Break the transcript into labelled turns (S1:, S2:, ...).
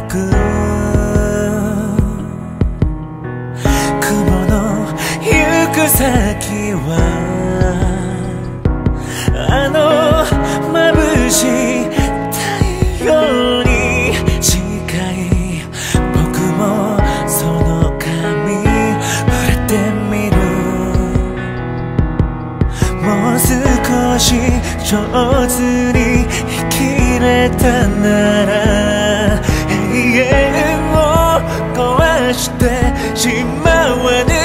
S1: てく。雲の行く先はあの眩しい太陽に近い僕もその髪触れてみる。もう少し上手に生きれたなら永遠を壊してしまわね